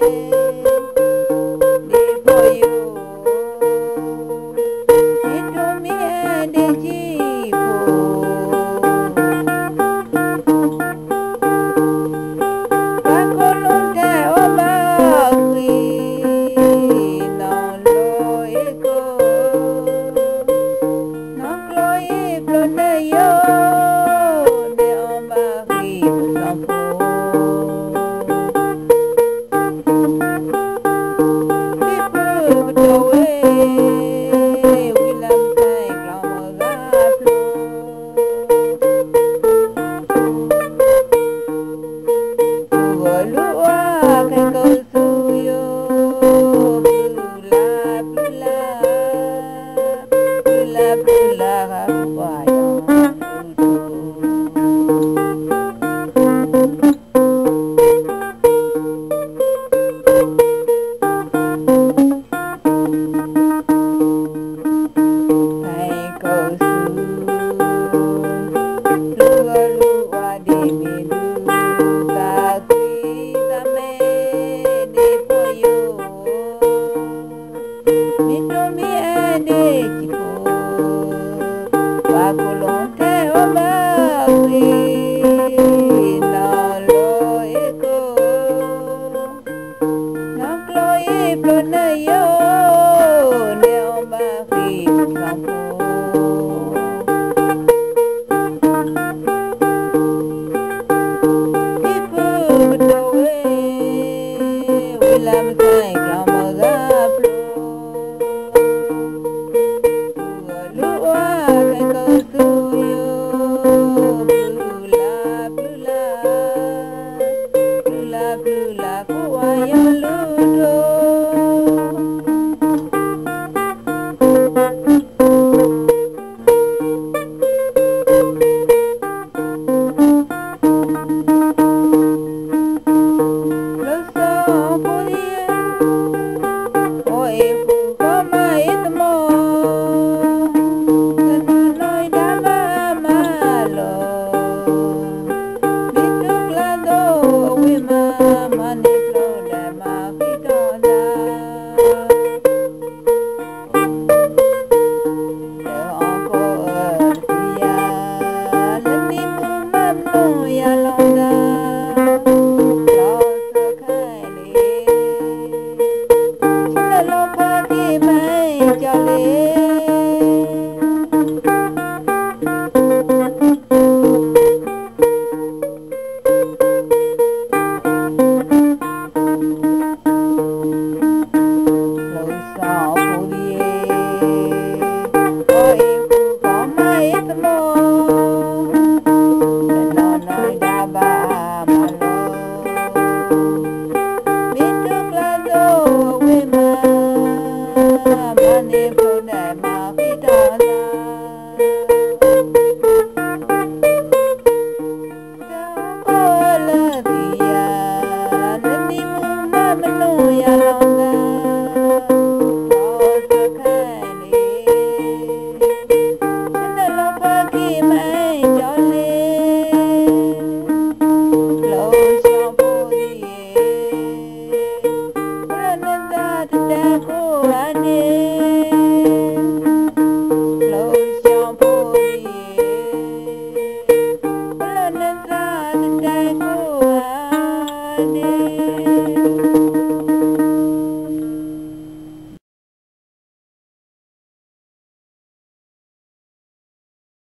Música love. why? tabaco,